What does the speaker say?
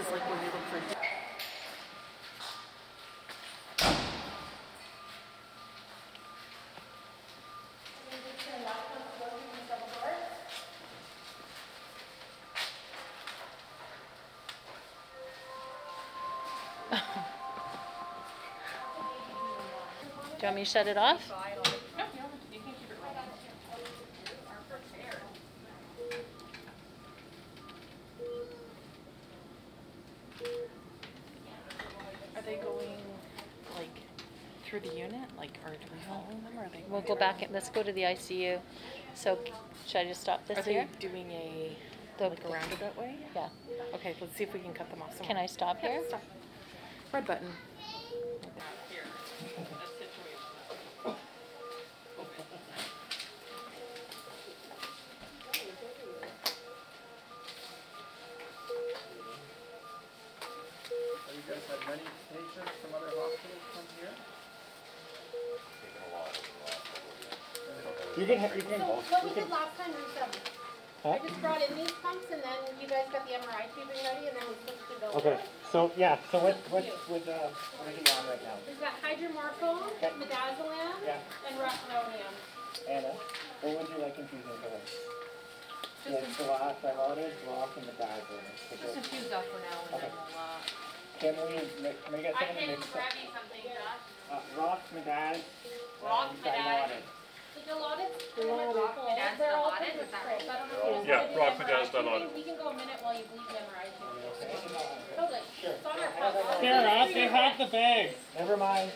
is like when you look for. Do you want me to shut it off? They going, like, through the unit, like, or do we follow them, or are they? We'll go back, and let's go to the ICU. So should I just stop this Are this they here? doing a, The- like, a roundabout way? Yeah. Okay, let's see if we can cut them off somewhere. Can I stop here? Stop. Red button. Guys had many patients from other hospitals come here? You can, ha- you can, So you what we can, did last time, Route seven, Huh? I just brought in these pumps and then you guys got the MRI tubing ready and then we switched to Bill. okay, so, yeah, so what, what, with, uh, what are you on right now? We've got hydromorphone, Okay. midazolam, Yeah, and rocuronium. Anna, what would you like infusion for this? Yeah, so I, I ordered rock and the bag in it. So Just just- infuse that for now and then we'll, uh, Can we, make, can we get I something can mix grab up? you something, Josh. Uh, rock, medaz, Rock, and Medaz. The Dilaudid's Rock, much full. Medaz, They're all Dilaudid, is that right? I don't know Yeah, rock, wanna do Medaz, MRI Dilaudid. We can go a minute while you bleed the MRI tubing. Okay. Totally. Sure. It's on our front lawn. Sarah, they have the bag. Never mind.